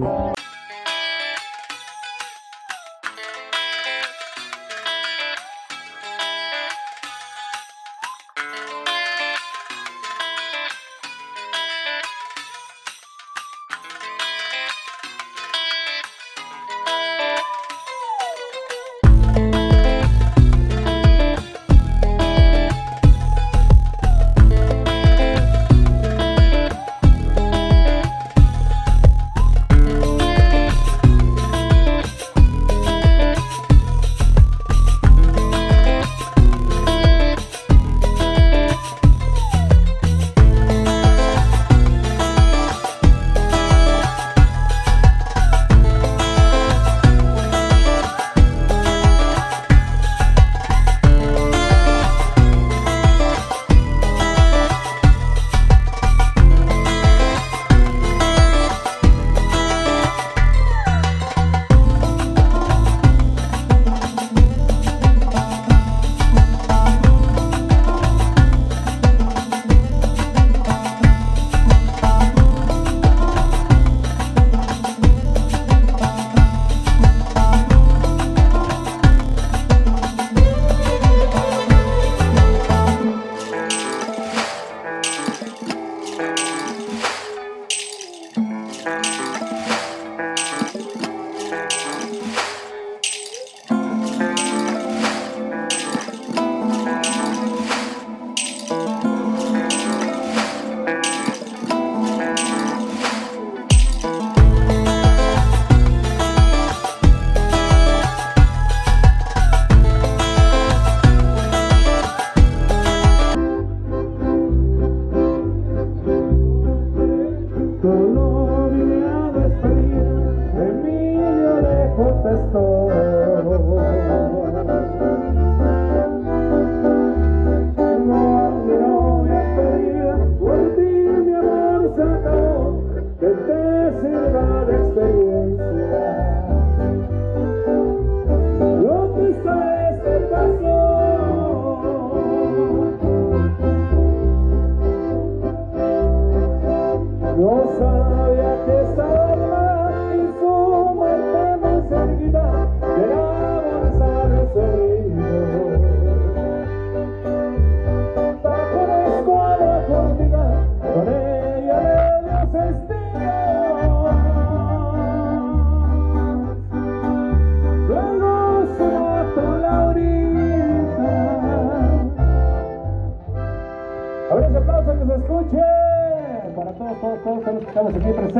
Thank. No sabía que estaba mal y su muerte muy seguida era avanzar su oído. Bajo la escuadra contigo, con ella le dio cestillo. Luego se mató Laurita. A ver ese aplauso que se escuche para todos, todos, todos los que estamos aquí presentes.